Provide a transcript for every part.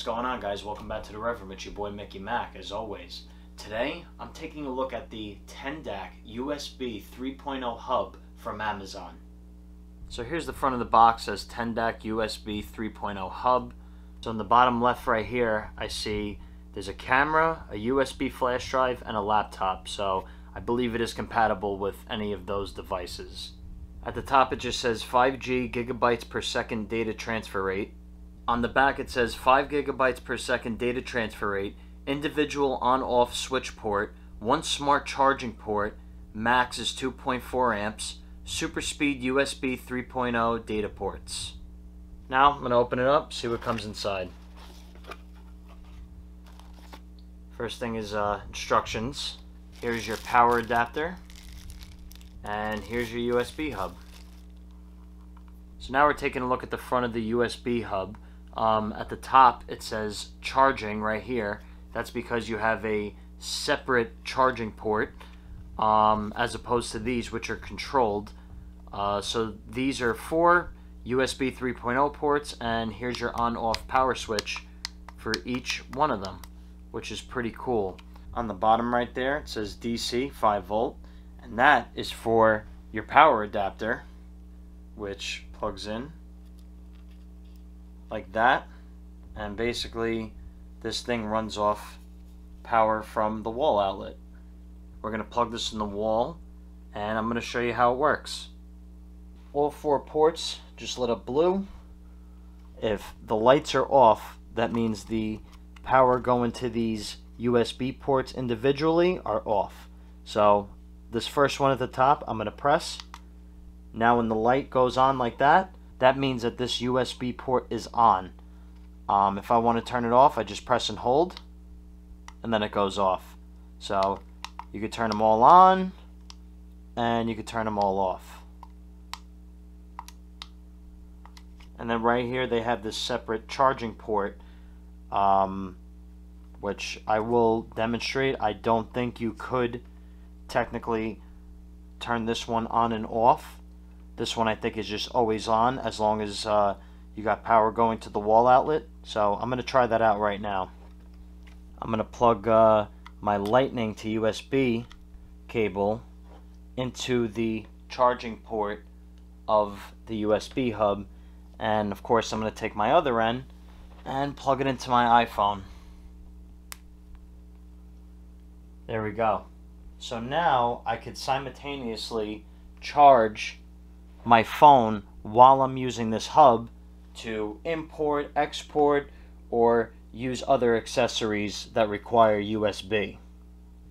What's going on guys? Welcome back to the Rev Room. It's your boy Mickey Mack as always. Today I'm taking a look at the Tendak USB 3.0 hub from Amazon. So here's the front of the box says Tendak USB 3.0 hub. So in the bottom left right here I see there's a camera, a USB flash drive, and a laptop. So I believe it is compatible with any of those devices. At the top it just says 5G gigabytes per second data transfer rate. On the back it says 5 gigabytes per second data transfer rate, individual on-off switch port, one smart charging port, max is 2.4 amps, super speed USB 3.0 data ports. Now I'm going to open it up, see what comes inside. First thing is uh, instructions. Here's your power adapter. And here's your USB hub. So now we're taking a look at the front of the USB hub. Um, at the top it says charging right here. That's because you have a separate charging port um, as opposed to these which are controlled. Uh, so these are four USB 3.0 ports and here's your on-off power switch for each one of them which is pretty cool. On the bottom right there it says DC 5 volt and that is for your power adapter which plugs in like that and basically this thing runs off power from the wall outlet. We're going to plug this in the wall and I'm going to show you how it works. All four ports just lit up blue. If the lights are off that means the power going to these USB ports individually are off. So this first one at the top I'm going to press. Now when the light goes on like that that means that this USB port is on. Um, if I want to turn it off, I just press and hold, and then it goes off. So you could turn them all on, and you could turn them all off. And then right here they have this separate charging port, um, which I will demonstrate. I don't think you could technically turn this one on and off this one I think is just always on as long as uh, you got power going to the wall outlet. So I'm going to try that out right now. I'm going to plug uh, my lightning to USB cable into the charging port of the USB hub and of course I'm going to take my other end and plug it into my iPhone. There we go. So now I could simultaneously charge my phone while I'm using this hub to import, export, or use other accessories that require USB.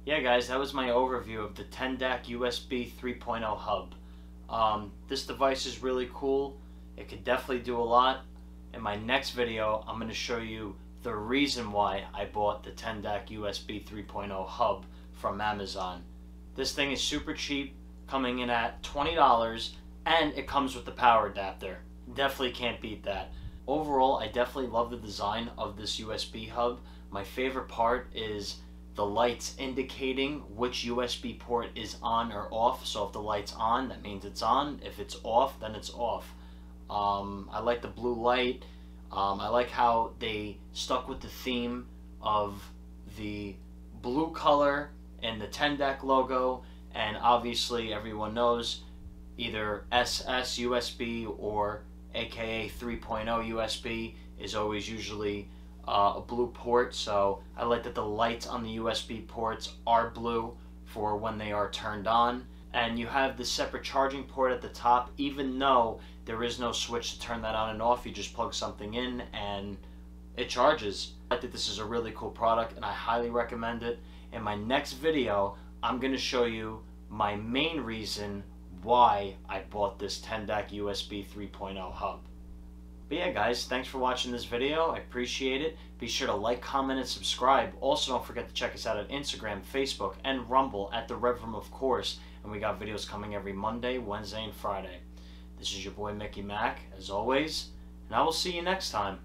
Yeah guys, that was my overview of the Tendak USB 3.0 hub. Um, this device is really cool. It could definitely do a lot. In my next video, I'm going to show you the reason why I bought the Tendak USB 3.0 hub from Amazon. This thing is super cheap, coming in at $20 and it comes with the power adapter. Definitely can't beat that. Overall, I definitely love the design of this USB hub. My favorite part is the lights indicating which USB port is on or off. So if the light's on, that means it's on. If it's off, then it's off. Um, I like the blue light. Um, I like how they stuck with the theme of the blue color and the Tendak logo. And obviously, everyone knows either SS USB or aka 3.0 USB is always usually uh, a blue port so I like that the lights on the USB ports are blue for when they are turned on and you have the separate charging port at the top even though there is no switch to turn that on and off you just plug something in and it charges. I think this is a really cool product and I highly recommend it. In my next video I'm going to show you my main reason why I bought this Tendak USB 3.0 hub. But yeah guys, thanks for watching this video. I appreciate it. Be sure to like, comment, and subscribe. Also don't forget to check us out at Instagram, Facebook, and Rumble at The Rev Room of course. And we got videos coming every Monday, Wednesday, and Friday. This is your boy Mickey Mac, as always, and I will see you next time.